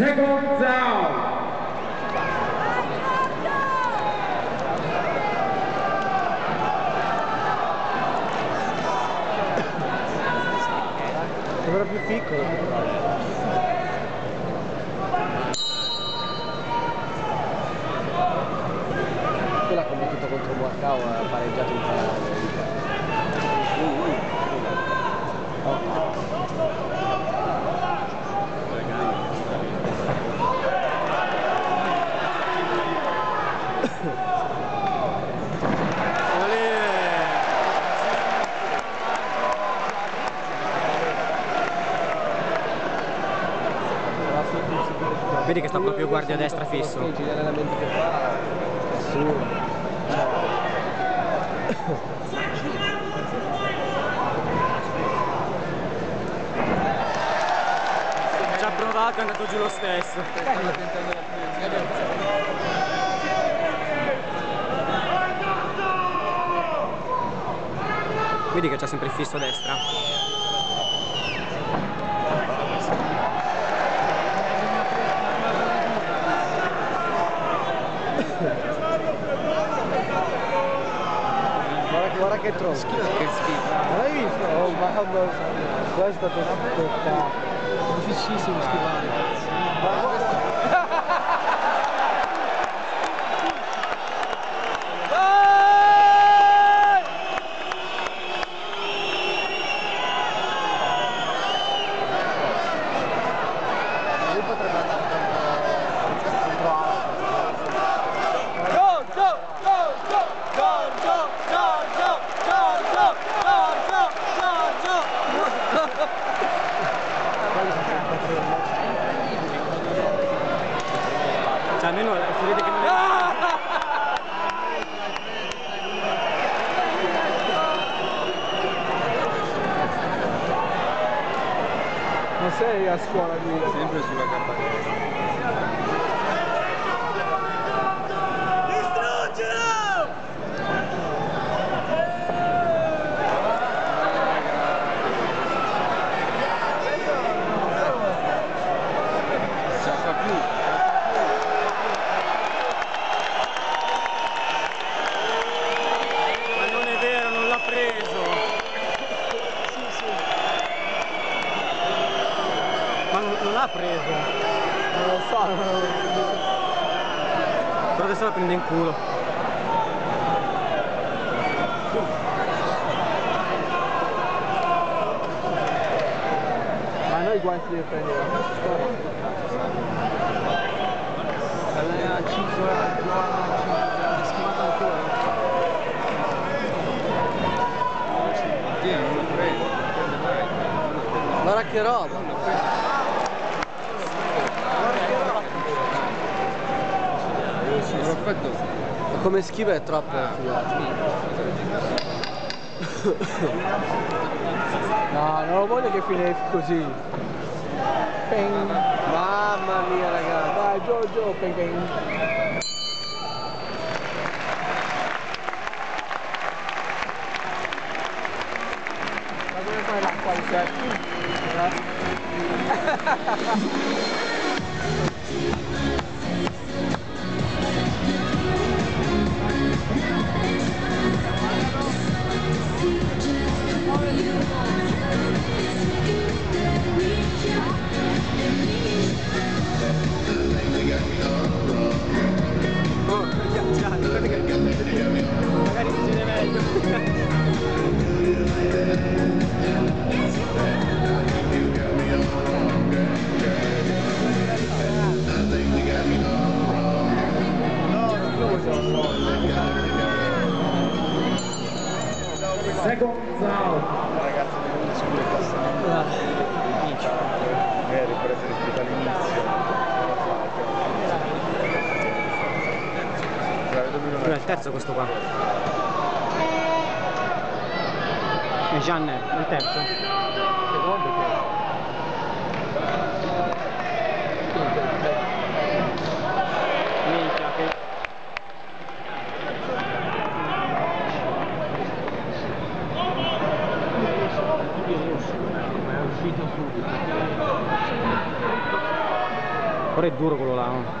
Second down. Sembra più piccolo. Quella ha combattuto contro Guarcao ha pareggiato in Vedi che sta proprio guardia destra fisso. Ci ha provato è andato giù lo stesso. Vedi che c'ha sempre il fisso a destra. Guarda, guarda che trovo. Che schifo. Non l'hai visto? Cioè almeno si vede che non è... Non sei a scuola qui? Sempre sulla campanella. Sciacca più. Ma non è vero, non l'ha preso. Ma non, non l'ha preso. Non lo so, Però adesso la prende in culo. Ma noi i guanti li prendiamo. Allora, 5 schivato ancora. Tieni, non lo mai. Guarda che roba. Ma come schiva è troppo Ah. No, non lo voglio che finisca così. Peng. Mamma mia ragazzi. Dai Giorgio, peng peng. Ma addirittura il terzo questo qua e Gian è il terzo secondo minchia che è uscito subito però è duro quello là no?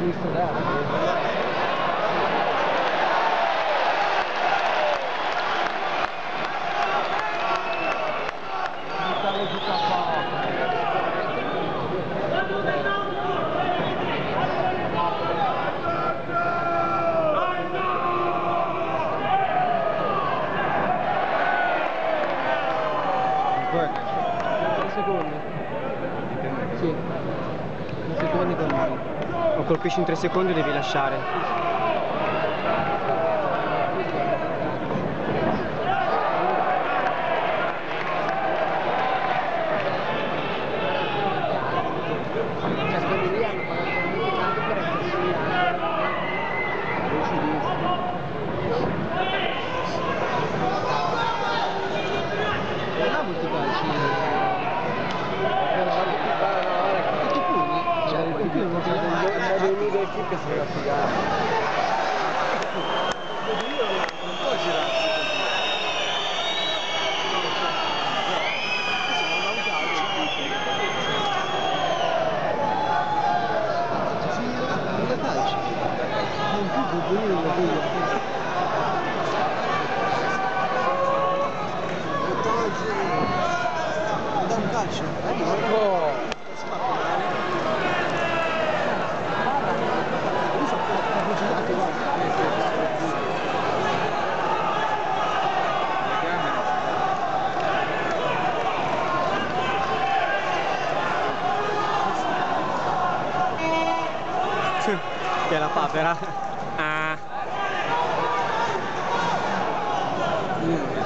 used for that. colpisci in 3 secondi devi lasciare. que se. 对了啊。嗯